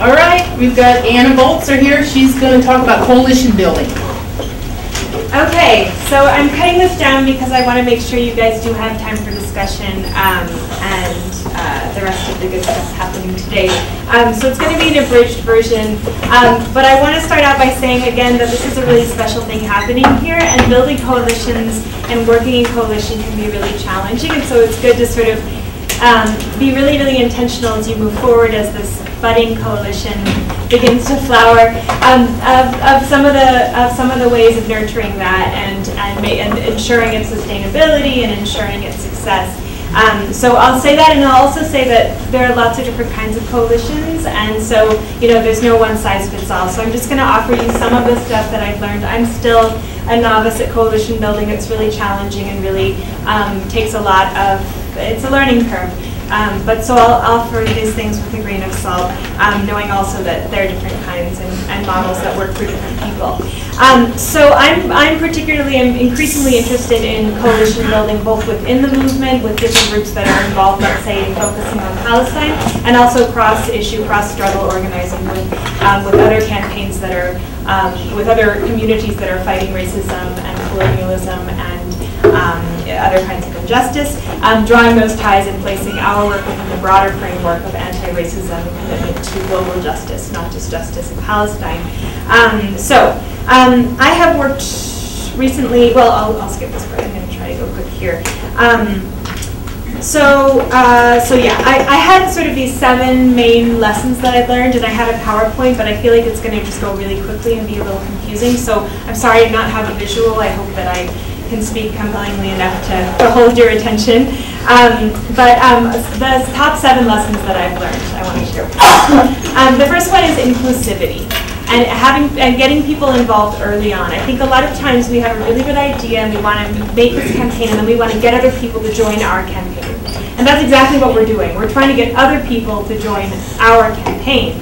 All right, we've got Anna Baltzer here. She's going to talk about coalition building. Okay, so I'm cutting this down because I want to make sure you guys do have time for discussion um, and uh, the rest of the good stuff happening today. Um, So it's going to be an abridged version, Um, but I want to start out by saying again that this is a really special thing happening here, and building coalitions and working in coalition can be really challenging, and so it's good to sort of um, be really, really intentional as you move forward as this budding coalition begins to flower um, of, of some of the of some of the ways of nurturing that and and, and ensuring its sustainability and ensuring its success. Um, so I'll say that, and I'll also say that there are lots of different kinds of coalitions, and so you know there's no one size fits all. So I'm just going to offer you some of the stuff that I've learned. I'm still a novice at coalition building. It's really challenging and really um, takes a lot of it's a learning curve. Um, but so I'll offer these things with a grain of salt, um, knowing also that there are different kinds and, and models that work for different people. Um, so I'm, I'm particularly, I'm increasingly interested in coalition building both within the movement with different groups that are involved, let's say, in focusing on Palestine, and also cross-issue, cross-struggle organizing with, um, with other campaigns that are, um, with other communities that are fighting racism and colonialism and um, other kinds of injustice, um, drawing those ties and placing our work within the broader framework of anti-racism commitment to global justice, not just justice in Palestine. Um, so um, I have worked recently, well, I'll, I'll skip this part, I'm going to try to go quick here. Um, so, uh, so yeah, I, I had sort of these seven main lessons that I learned, and I had a PowerPoint, but I feel like it's going to just go really quickly and be a little confusing. So I'm sorry to not have a visual. I hope that I can speak compellingly enough to, to hold your attention. Um, but um, the top seven lessons that I've learned, I want to share. Um, the first one is inclusivity and having and getting people involved early on. I think a lot of times we have a really good idea and we want to make this campaign and then we want to get other people to join our campaign. And that's exactly what we're doing. We're trying to get other people to join our campaign.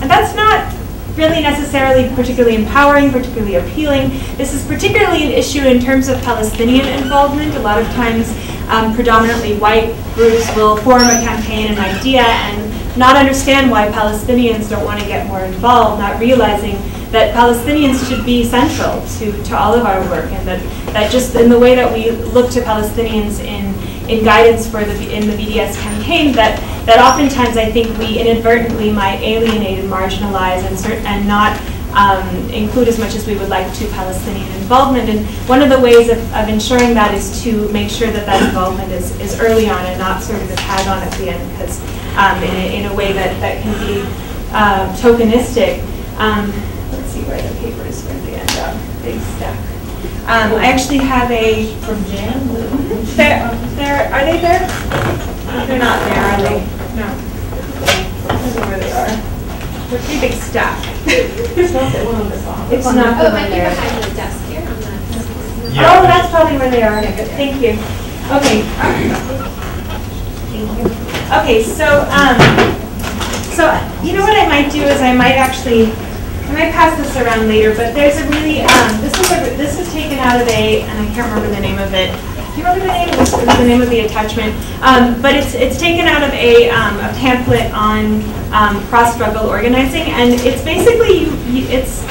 And that's not really necessarily particularly empowering, particularly appealing. This is particularly an issue in terms of Palestinian involvement. A lot of times, um, predominantly white groups will form a campaign, an idea, and not understand why Palestinians don't want to get more involved, not realizing that Palestinians should be central to, to all of our work, and that, that just in the way that we look to Palestinians in, in guidance for the in the BDS campaign, that that oftentimes I think we inadvertently might alienate and marginalize and cert- and not um, include as much as we would like to Palestinian involvement. And one of the ways of, of ensuring that is to make sure that that involvement is, is early on and not sort of a tag on at the end, because um, in, a, in a way that, that can be uh, tokenistic. Um, let's see where the papers where they end up. Big stack. Um, I actually have a From Jan? there, there, are they there? They're not there, are they? No. I don't know where they are. They're pretty big stack. It's not that one on this office. It's not Oh, the it might one be there. behind the desk here on that. Oh, that's probably where they are. Thank you. Okay. Thank you. Okay, so, um, so, you know what I might do is I might actually, I might pass this around later, but there's a really, um, this is a, this is taken out of a, and I can't remember the name of it. Do you remember the name? This is the name of the attachment. Um, but it's, it's taken out of a, um, a pamphlet on, um, cross-struggle organizing, and it's basically, you, you, it's,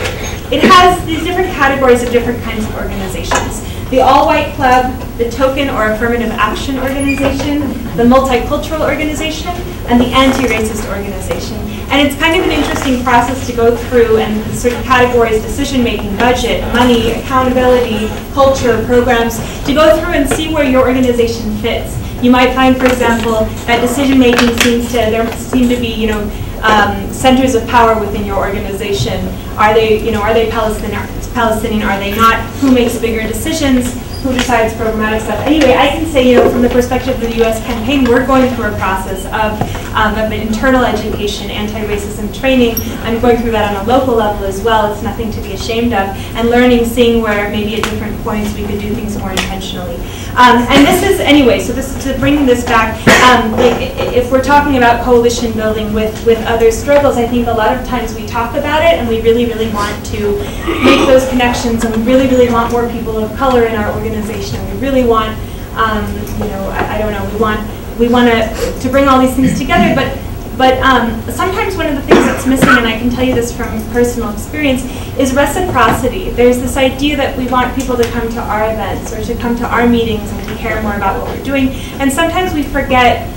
it has these different categories of different kinds of organizations. The all-white club, the token or affirmative action organization, the multicultural organization, and the anti-racist organization. And it's kind of an interesting process to go through and sort of categorize decision-making, budget, money, accountability, culture, programs, to go through and see where your organization fits. You might find, for example, that decision-making seems to, there seem to be, you know, um, centers of power within your organization. Are they, you know, are they Palestinian, Palestinian, are they not? Who makes bigger decisions? Who decides programmatic stuff? Anyway, I can say, you know, from the perspective of the U.S. campaign, we're going through a process of, um, of internal education, anti-racism training. I'm going through that on a local level as well. It's nothing to be ashamed of. And learning, seeing where maybe at different points we could do things more intentionally. Um, and this is, anyway, so this is to bring this back, um, if we're talking about coalition building with, with other struggles, I think a lot of times we talk about it and we really, really want to make those connections and we really, really want more people of color in our organization. We really want, um, you know, I, I don't know, we want, we want to, to bring all these things together, but But um, sometimes one of the things that's missing, and I can tell you this from personal experience, is reciprocity. There's this idea that we want people to come to our events or to come to our meetings and to care more about what we're doing. And sometimes we forget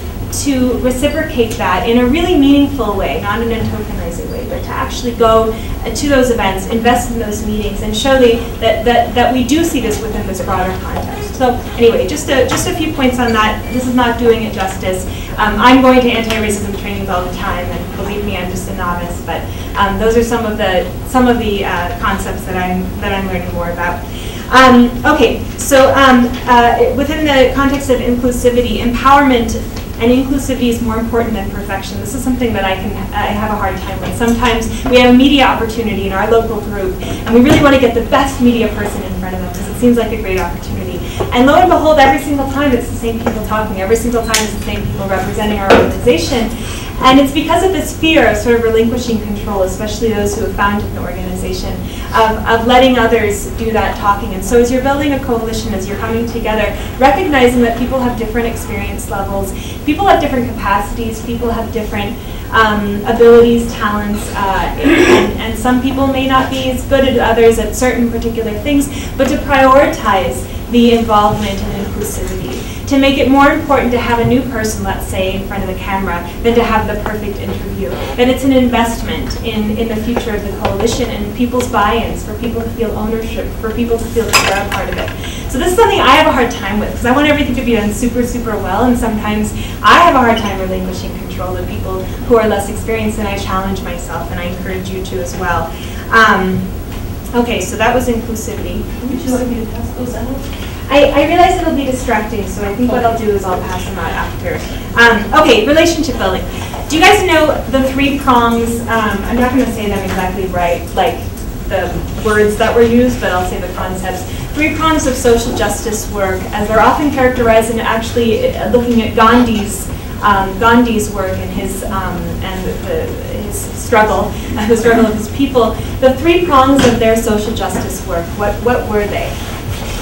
to reciprocate that in a really meaningful way, not in a tokenizing way, but to actually go uh, to those events, invest in those meetings, and show the, that, that, that we do see this within this broader context. So anyway, just a, just a few points on that. This is not doing it justice. Um, I'm going to anti-racism trainings all the time, and believe me, I'm just a novice. But um, those are some of the some of the uh, concepts that I'm that I'm learning more about. Um, okay, so um, uh, within the context of inclusivity, empowerment and inclusivity is more important than perfection. This is something that I can I have a hard time with. Sometimes we have a media opportunity in our local group, and we really want to get the best media person in front of them because it seems like a great opportunity. And lo and behold, every single time it's the same people talking. Every single time it's the same people representing our organization. And it's because of this fear of sort of relinquishing control, especially those who have founded an organization, of, of letting others do that talking. And so as you're building a coalition, as you're coming together, recognizing that people have different experience levels, people have different capacities, people have different um, abilities, talents, uh, and, and some people may not be as good as others at certain particular things, but to prioritize the involvement and inclusivity to make it more important to have a new person, let's say, in front of the camera than to have the perfect interview. That it's an investment in, in the future of the coalition and people's buy-ins, for people to feel ownership, for people to feel that they're a part of it. So this is something I have a hard time with because I want everything to be done super, super well, and sometimes I have a hard time relinquishing control to people who are less experienced, and I challenge myself, and I encourage you to as well. Um, okay, so that was inclusivity. Would you like me to pass those out? I, I realize it'll be distracting, so I think what I'll do is I'll pass them out after. Um, okay, relationship building. Do you guys know the three prongs? Um, I'm not going to say them exactly right, like the words that were used, but I'll say the concepts. Three prongs of social justice work, as they're often characterized, and actually uh, looking at Gandhi's um, Gandhi's work and his um, and the, his struggle, the struggle of his people. The three prongs of their social justice work. What what were they?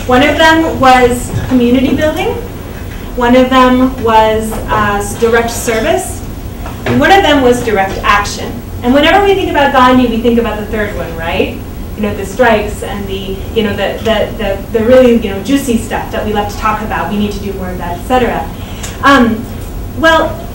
One of them was community building. One of them was uh, direct service. And one of them was direct action. And whenever we think about Gandhi, we think about the third one, right? You know, the strikes and the, you know, the, the, the, the really, you know, juicy stuff that we love to talk about. We need to do more of that, etc. Um, well,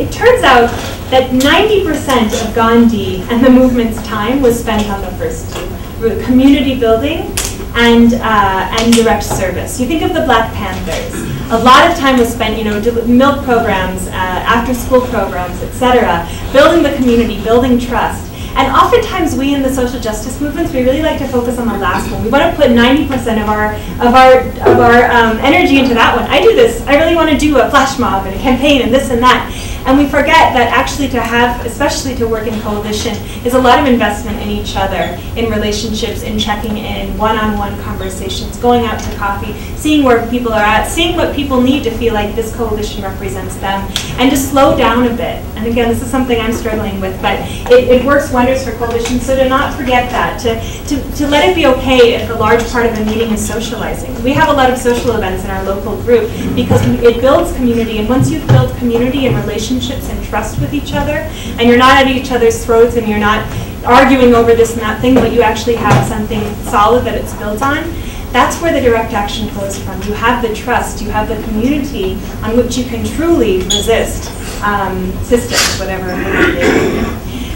it turns out that 90% of Gandhi and the movement's time was spent on the first two, community building and, uh, and direct service. You think of the Black Panthers. A lot of time was spent, you know, milk programs, uh, after school programs, etc., building the community, building trust. And oftentimes we in the social justice movements, we really like to focus on the last one. We want to put 90% of our, of our, of our um, energy into that one. I do this. I really want to do a flash mob and a campaign and this and that. And we forget that actually to have, especially to work in coalition, is a lot of investment in each other, in relationships, in checking in, one-on-one -on -one conversations, going out to coffee, seeing where people are at, seeing what people need to feel like this coalition represents them, and to slow down a bit. And again, this is something I'm struggling with, but it, it works wonders for coalitions, so to not forget that, to, to, to let it be okay if a large part of the meeting is socializing. We have a lot of social events in our local group because it builds community, and once you've built community and relationships, and trust with each other, and you're not at each other's throats and you're not arguing over this and that thing, but you actually have something solid that it's built on, that's where the direct action flows from. You have the trust, you have the community on which you can truly resist um, systems, whatever.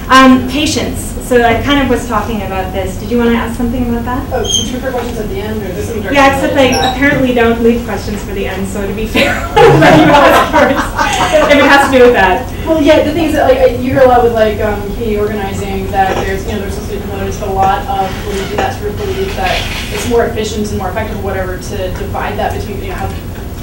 Um, patience. So I kind of was talking about this. Did you want to ask something about that? Oh, should for questions at the end, or this is Yeah, except they apparently don't leave questions for the end, so to be fair, let you ask first, if it has to do with that. Well, yeah, the thing is that, like, you hear a lot with, like, um, community organizing, that there's, you know, there's also noticed a lot of do that sort of belief that it's more efficient and more effective, whatever, to divide that between, you know, how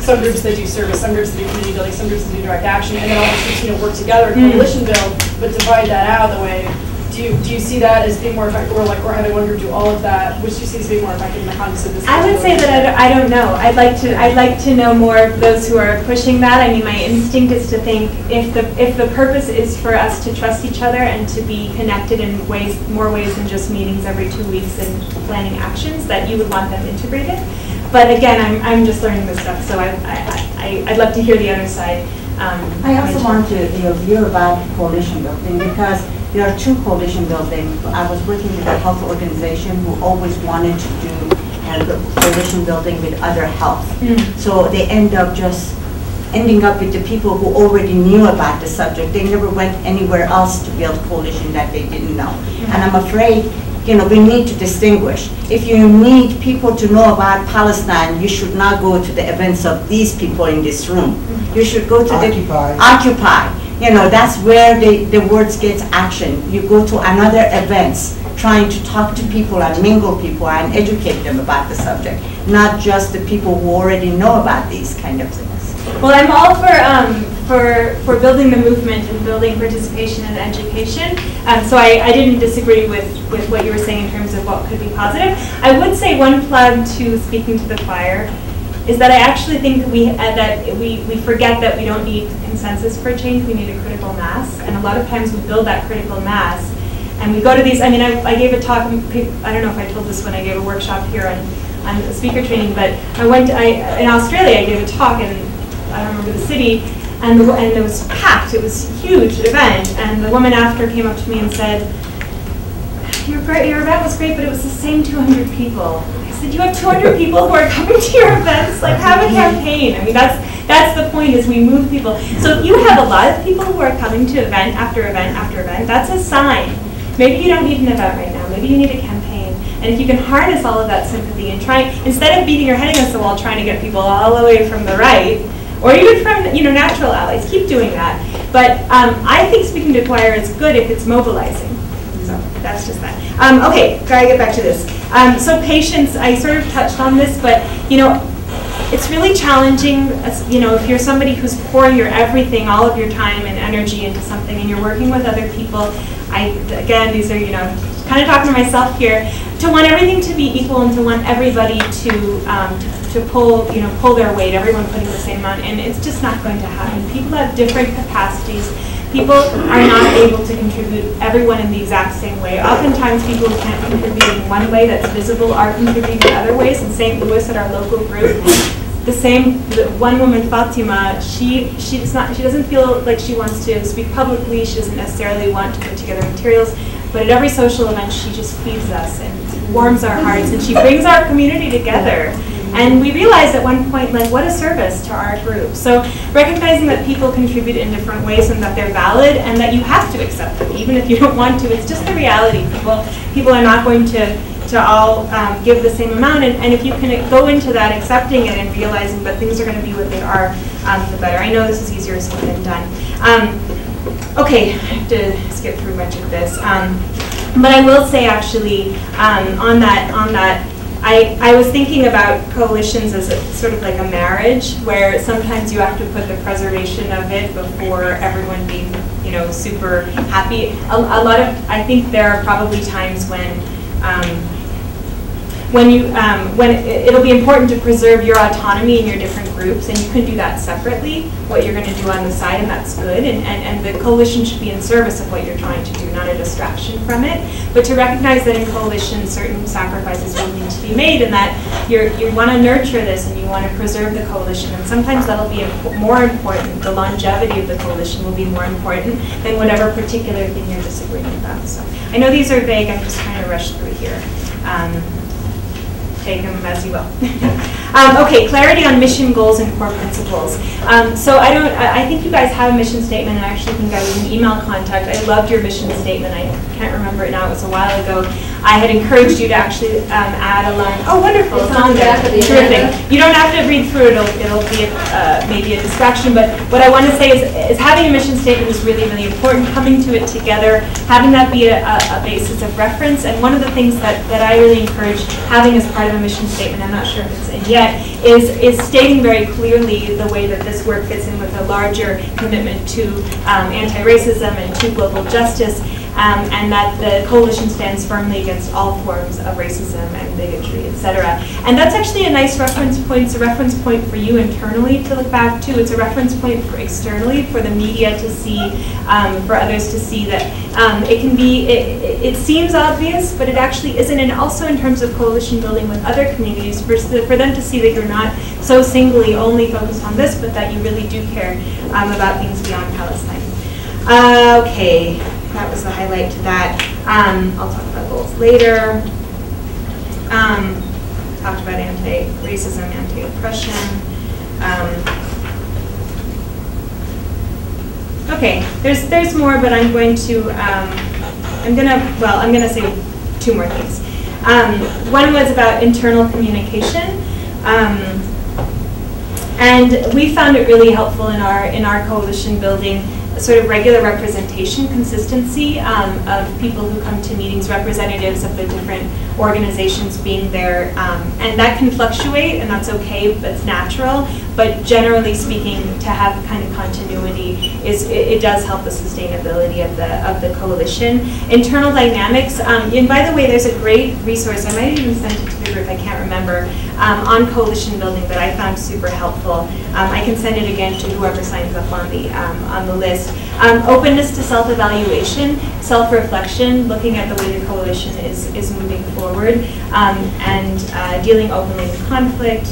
some groups that do service, some groups that do community building, some groups that do direct action, and then all those groups, you know, work together, Mm. coalition build, but divide that out the way. Do you, do you see that as being more effective, or like, or having one group do all of that, which do you see as being more effective in the context of this? I would say that I don't, I don't know. I'd like to, I'd like to know more of those who are pushing that. I mean, my instinct is to think if the, if the purpose is for us to trust each other and to be connected in ways, more ways than just meetings every two weeks and planning actions, that you would want them integrated. But again, I'm, I'm just learning this stuff, so I, I, I, I'd love to hear the other side. um, I also want to you know, view about coalition building because there are two coalition buildings. I was working with a health organization who always wanted to do coalition building with other health. Mm. So they end up just ending up with the people who already knew about the subject. They never went anywhere else to build coalition that they didn't know. And I'm afraid, you know, we need to distinguish. If you need people to know about Palestine, you should not go to the events of these people in this room. You should go to the. Occupy. Occupy. You know, that's where the, the words get action. You go to another events, trying to talk to people and mingle people and educate them about the subject, not just the people who already know about these kind of things. Well, I'm all for, um, for, for building the movement and building participation and education. Um, so I, I didn't disagree with, with what you were saying in terms of what could be positive. I would say one plug to speaking to the choir is that I actually think that we, uh, that we, we forget that we don't need consensus for change, we need a critical mass. And a lot of times we build that critical mass and we go to these, I mean, I, I gave a talk, I don't know if I told this when I gave a workshop here on, on speaker training, but I went, I, in Australia, I gave a talk and I don't remember the city, and, the, and it was packed. It was a huge event, and the woman after came up to me and said, "Your your event was great, but it was the same 200 people." I said, "You have 200 people who are coming to your events. Like, have a campaign. I mean, that's that's the point. Is we move people. So if you have a lot of people who are coming to event after event after event, that's a sign. Maybe you don't need an event right now. Maybe you need a campaign. And if you can harness all of that sympathy and try, instead of beating your head against the wall trying to get people all the way from the right, or even from you know natural allies. Keep doing that. But um, I think speaking to choir is good if it's mobilizing. So that's just that. Um, okay, gotta get back to this. Um, so patience, I sort of touched on this, but you know, it's really challenging. You know, if you're somebody who's pouring your everything, all of your time and energy into something, and you're working with other people. I again, these are you know, kind of talking to myself here. To want everything to be equal and to want everybody to um, to pull, you know, pull their weight, everyone putting the same amount and it's just not going to happen. People have different capacities. People are not able to contribute, everyone in the exact same way. Oftentimes, people who can't contribute in one way that's visible are contributing in other ways. In St. Louis, at our local group, the same, the one woman, Fatima, she, she's not, she doesn't feel like she wants to speak publicly, she doesn't necessarily want to put together materials, but at every social event, she just feeds us and warms our hearts, and she brings our community together. And we realized at one point, like, what a service to our group. So recognizing that people contribute in different ways and that they're valid and that you have to accept them, even if you don't want to. It's just the reality. People, people are not going to, to all um, give the same amount. And, and if you can go into that accepting it and realizing that things are going to be what they are, um, the better. I know this is easier said than done. Um, okay, I have to skip through much of this. Um, but I will say actually, um, on that, on that, I, I was thinking about coalitions as a, sort of like a marriage, where sometimes you have to put the preservation of it before everyone being, you know, super happy. A, a lot of, I think there are probably times when, um, when you, um, when it- it'll be important to preserve your autonomy in your different groups, and you can do that separately, what you're gonna do on the side, and that's good, and, and, and the coalition should be in service of what you're trying to do, not a distraction from it. But to recognize that in coalition, certain sacrifices will need to be made, and that you're, you wanna nurture this, and you wanna preserve the coalition, and sometimes that'll be impo- more important, the longevity of the coalition will be more important than whatever particular thing you're disagreeing about, so. I know these are vague, I'm just trying to rush through here. Um, take them as you will. Um, okay, clarity on mission goals and core principles. Um, so I don't. I I think you guys have a mission statement, I actually think I was in email contact. I loved your mission statement. I can't remember it now. It was a while ago. I had encouraged you to actually um, add a line. Oh, wonderful! It's on the back of the. Terrific. You don't have to read through it. It'll, it'll be a, uh, maybe a distraction. But what I want to say is, is having a mission statement is really, really important. Coming to it together, having that be a, a, a basis of reference. And one of the things that, that I really encourage having as part of a mission statement, I'm not sure if it's in yet, is, is stating very clearly the way that this work fits in with a larger commitment to um, anti-racism and to global justice. Um, and that the coalition stands firmly against all forms of racism and bigotry, etc. And that's actually a nice reference point. It's a reference point for you internally to look back to. It's a reference point for externally for the media to see, um, for others to see that um, it can be, it, it- it seems obvious, but it actually isn't. And also in terms of coalition building with other communities, for, for them to see that you're not so singly only focused on this, but that you really do care um, about things beyond Palestine. Uh, okay, that was the highlight to that. Um, I'll talk about goals later. Um, talked about anti-racism, anti-oppression. Um, Okay, there's, there's more, but I'm going to, um, I'm gonna, well, I'm gonna say two more things. Um, one was about internal communication. Um, and we found it really helpful in our, in our coalition building, sort of regular representation, consistency um, of people who come to meetings, representatives of the different organizations being there. Um, and that can fluctuate, and that's okay, But it's natural. But generally speaking, to have kind of continuity is, it, it does help the sustainability of the, of the coalition. Internal dynamics, um, and by the way, there's a great resource, I might even send it to the group, I can't remember, um, on coalition building that I found super helpful. Um, I can send it again to whoever signs up on the, um, on the list. Um, openness to self-evaluation, self-reflection, looking at the way the coalition is, is moving forward, and uh, dealing openly with conflict,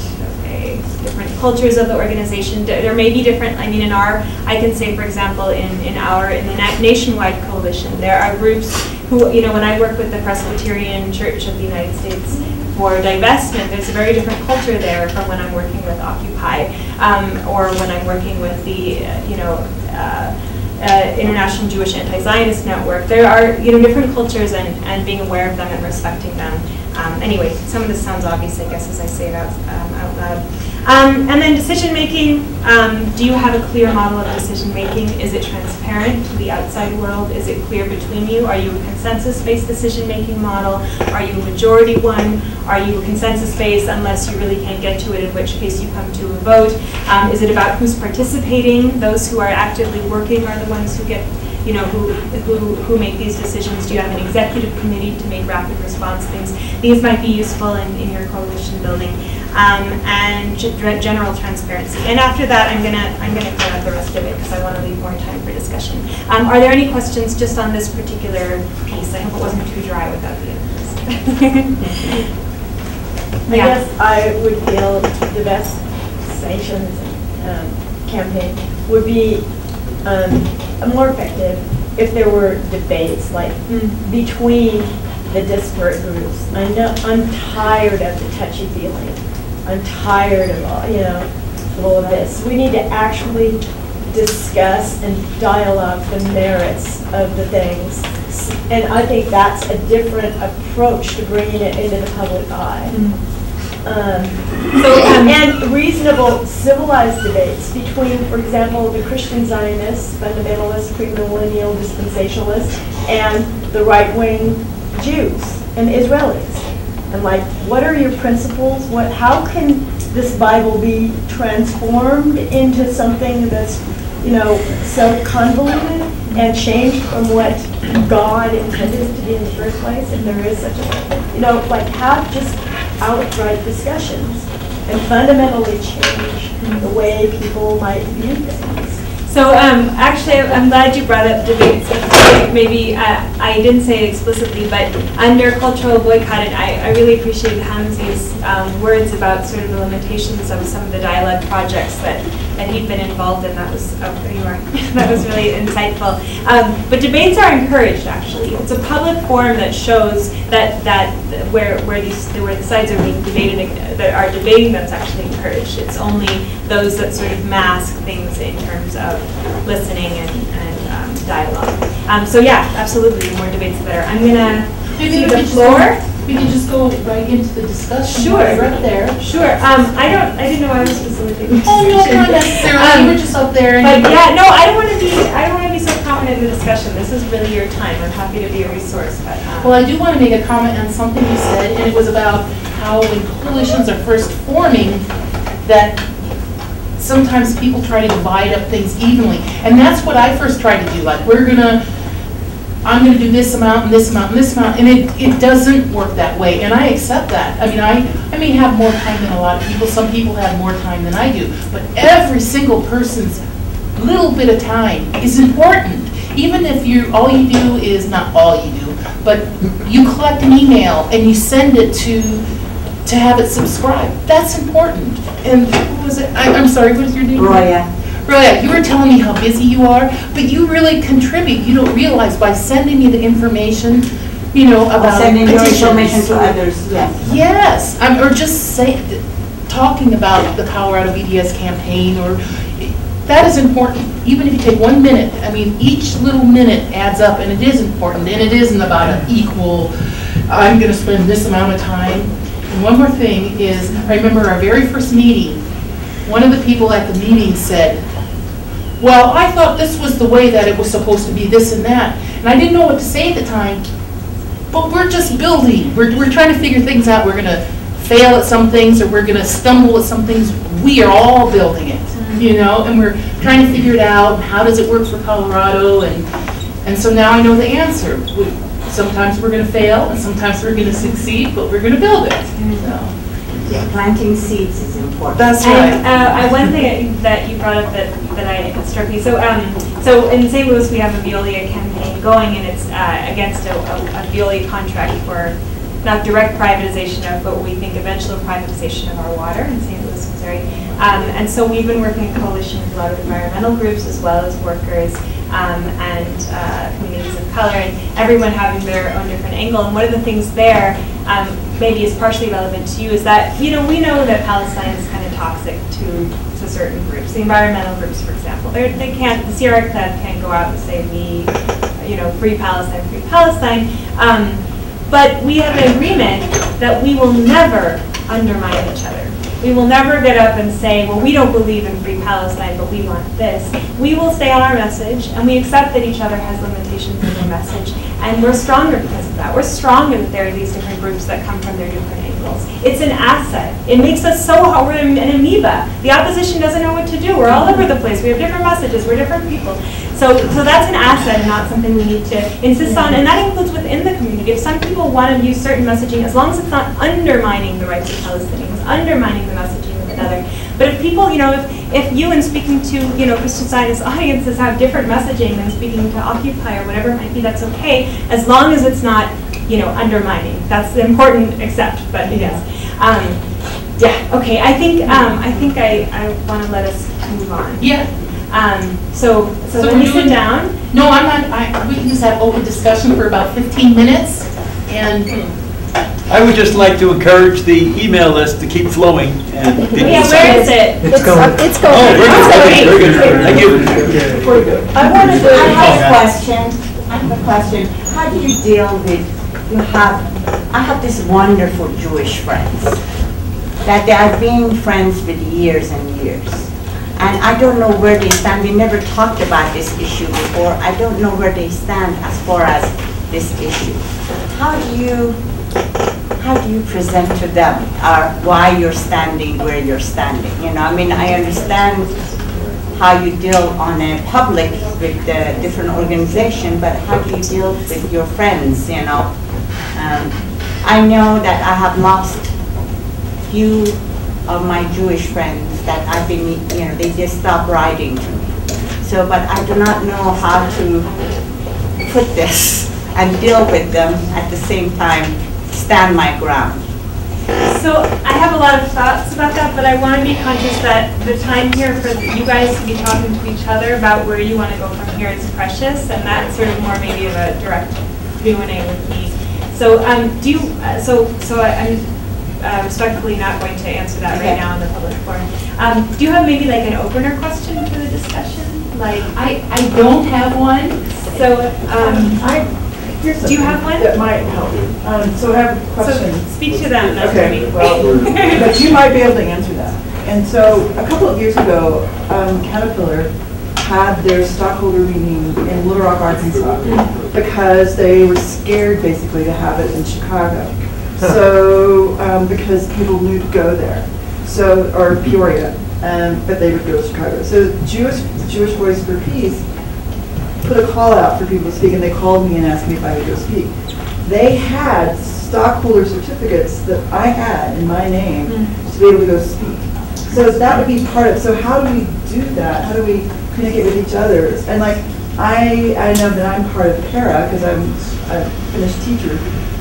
different cultures of the organization. There may be different, I mean, in our, I can say, for example, in, in our, in the na- nationwide coalition, there are groups who, you know, when I work with the Presbyterian Church of the United States for divestment, there's a very different culture there from when I'm working with Occupy, um, or when I'm working with the, uh, you know, uh, uh, International Jewish Anti-Zionist Network. There are, you know, different cultures and, and being aware of them and respecting them. Um, anyway, some of this sounds obvious, I guess, as I say it out, um, out loud. Um, and then decision making. Um, do you have a clear model of decision making? Is it transparent to the outside world? Is it clear between you? Are you a consensus-based decision making model? Are you a majority one? Are you a consensus-based unless you really can't get to it, in which case you come to a vote? Um, is it about who's participating? Those who are actively working are the ones who get you know, who, who, who make these decisions? Do you have an executive committee to make rapid response things? These might be useful in, in your coalition building. Um, and ge- general transparency. And after that, I'm gonna, I'm gonna cut out the rest of it because I want to leave more time for discussion. Um, are there any questions just on this particular piece? I hope it wasn't too dry without the others. I Yeah. guess I would feel the best sanctions um, campaign would be um, more effective if there were debates, like Mm. between the disparate groups. I know, I'm tired of the touchy-feely. I'm tired of, all you know, all of this. We need to actually discuss and dialogue the merits of the things. And I think that's a different approach to bringing it into the public eye. Um, So, um, And reasonable civilized debates between, for example, the Christian Zionists, fundamentalists, premillennial dispensationalists, and the right-wing Jews and Israelis. And like, what are your principles? What, how can this Bible be transformed into something that's, you know, so convoluted and changed from what God intended it to be in the first place, if there is such a? You know, like, have just outright discussions and fundamentally change the way people might view things. So, um, actually, I'm glad you brought up debates. Maybe, uh, I didn't say it explicitly, but under cultural boycott, and I, I really appreciate Hamzi's, um, words about sort of the limitations of some of the dialogue projects that, that he'd been involved in. That was, oh, there you are. That was really insightful. Um, but debates are encouraged, actually. It's a public forum that shows that, that, where, where these, where the sides are being debated, that are debating, that's actually encouraged. It's only those that sort of mask things in terms of listening and, and um, dialogue. Um, so yeah, absolutely, more debates the better. I'm gonna see the floor. We can just go right into the discussion. Sure. while there. Sure, um, I don't, I didn't know I was facilitating. Oh, no, not necessarily, Um, you were just up there and. But yeah, no, I don't wanna be, I don't wanna be so prominent in the discussion. This is really your time. I'm happy to be a resource, but, Well, um, I do want to make a comment on something you said, and it was about how when coalitions are first forming, that sometimes people try to divide up things evenly. And that's what I first tried to do, like, we're gonna I'm gonna do this amount and this amount and this amount, and it, it doesn't work that way, and I accept that. I mean, I, I may have more time than a lot of people, some people have more time than I do, but every single person's little bit of time is important. Even if you, all you do is, not all you do, but you collect an email and you send it to, to have it subscribed, that's important. And who was it, I, I'm sorry, what is your name? Roya, Right, you were telling me how busy you are, but you really contribute. You don't realize by sending me the information, you know, about sending your petitions. information to others, yes. Yes, I'm- or just say, talking about the Colorado BDS campaign, or, that is important. Even if you take one minute, I mean, each little minute adds up, and it is important, and it isn't about an equal, I'm gonna spend this amount of time. And one more thing is, I remember our very first meeting, one of the people at the meeting said, well, I thought this was the way that it was supposed to be, this and that. And I didn't know what to say at the time, but we're just building. We're, we're trying to figure things out. We're gonna fail at some things, or we're gonna stumble at some things. We are all building it, mm-hmm. you know, and we're trying to figure it out. How does it work for Colorado? And, and so now I know the answer. We- Sometimes we're gonna fail, and sometimes we're gonna succeed, but we're gonna build it, so. Yeah, Planting seeds is important. That's And right. uh, I- one thing that you brought up that, that I struck me, so, um, so in St. Louis, we have a Veolia campaign going, and it's uh, against a a- a Veolia contract for not direct privatization of, but we think eventual privatization of our water in St. Louis, Missouri. Um, And so we've been working in coalition with a lot of environmental groups as well as workers um, and uh, communities of color, and everyone having their own different angle. And one of the things there, um, maybe is partially relevant to you, is that, you know, we know that Palestine is kind of toxic to, to certain groups, the environmental groups, for example. They're, they can't, the Sierra Club can't go out and say, we, you know, free Palestine, free Palestine. Um, But we have an agreement that we will never undermine each other. We will never get up and say, well, we don't believe in free Palestine, but we want this. We will stay on our message, and we accept that each other has limitations in their message, and we're stronger because that. We're stronger that there are these different groups that come from their different angles. It's an asset. It makes us so, we're an amoeba. The opposition doesn't know what to do. We're all over the place. We have different messages. We're different people. So, so that's an asset not something we need to insist on, and that includes within the community. If some people want to use certain messaging, as long as it's not undermining the rights of Palestinians, undermining the messaging of another. But if people, you know, if, if you in speaking to, you know, Christian Zionist audiences have different messaging than speaking to Occupy or whatever it might be, that's okay, as long as it's not, you know, undermining. That's important, except, but yes. Um, yeah, okay, I think, um, I think I, I want to let us move on. Yeah, Um, so, so So let me sit down. No, I'm not, I, we can just have open discussion for about 15 minutes, and I would just like to encourage the email list to keep flowing and. Yeah, where is it? It's going. It's Oh, very Oh, good, very good, thank you. I wanted to, I have a question, I have a question. How do you deal with, you have, I have these wonderful Jewish friends that they have been friends with years and years. And I don't know where they stand, we never talked about this issue before. I don't know where they stand as far as this issue. How do you, how do you present to them, uh, why you're standing where you're standing? You know, I mean, I understand how you deal on a public with the different organization, but how do you deal with your friends, you know? Um, I know that I have lost few of my Jewish friends that I've been, you know, they just stopped writing to me. So, but I do not know how to put this and deal with them at the same time, stand my ground. So I have a lot of thoughts about that, but I want to be conscious that the time here for you guys to be talking to each other about where you want to go from here is precious, and that's sort of more maybe of a direct Q and A with me. So, um, do you, uh, so, so I- I'm uh, respectfully not going to answer that right now in the public forum. Um, do you have maybe like an opener question for the discussion? Like, I, I don't have one. so, um, I, here's Do you have one? that might help you. Um, so I have a so question. speak to them, not Okay, well, but you might be able to answer that. And so, a couple of years ago, um, Caterpillar had their stockholder meeting in Little Rock, Arkansas, because they were scared basically to have it in Chicago. So, um, because people knew to go there, so, or Peoria, um, but they would go to Chicago. So Jewish, Jewish Voice for Peace put a call out for people to speak, and they called me and asked me if I would go speak. They had stockholder certificates that I had in my name to be able to go speak. So that would be part of, so how do we do that? How do we communicate with each other? And like, I, I know that I'm part of para, because I'm a finished teacher.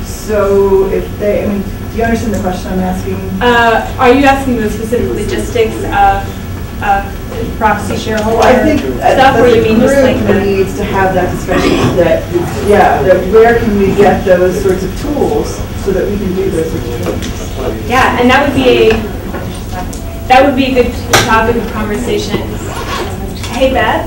So if they, I mean, do you understand the question I'm asking? Uh, Are you asking the specific logistics of, of proxy shareholder Well, I think that stuff, or that you the mean just like group needs to have that discussion, that, yeah, that where can we get those sorts of tools so that we can do those sorts of things? Yeah, and that would be a, that would be a good topic of conversation. Hey Beth,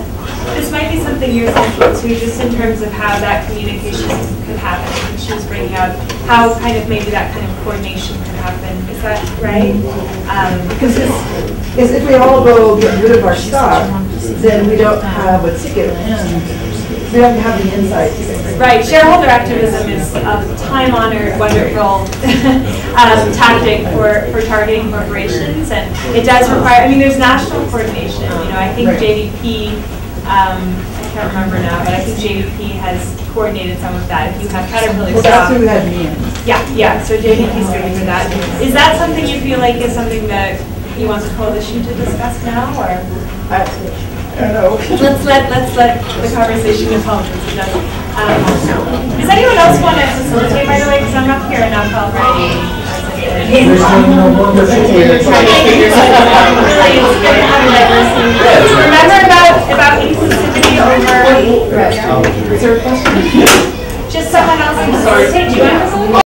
this might be something you're central to, just in terms of how that communication could happen. And She was bringing up how kind of maybe that kind of coordination could happen. Is that right? Um, Because it's, Is if we all go get rid of our stock, then we don't have a ticket, we don't have the inside ticket. Right, shareholder activism is a time-honored, wonderful um, tactic for, for targeting corporations, and it does require, I mean, there's national coordination, you know, I think Right. JVP, um, I can't remember now, but I think JVP has coordinated some of that, if you have Caterpillar Well, that's stock. who had me in. Yeah, yeah, so JVP's doing for that. Is that something you feel like is something that you want the coalition to discuss now, or? I I don't know. Let's let, let's let the conversation evolve. Um, Does anyone else want to facilitate, by the way, because I'm not here enough already? Really, it's good to have a diversity. Remember about, inclusivity over, just someone else can facilitate, do you want to facilitate?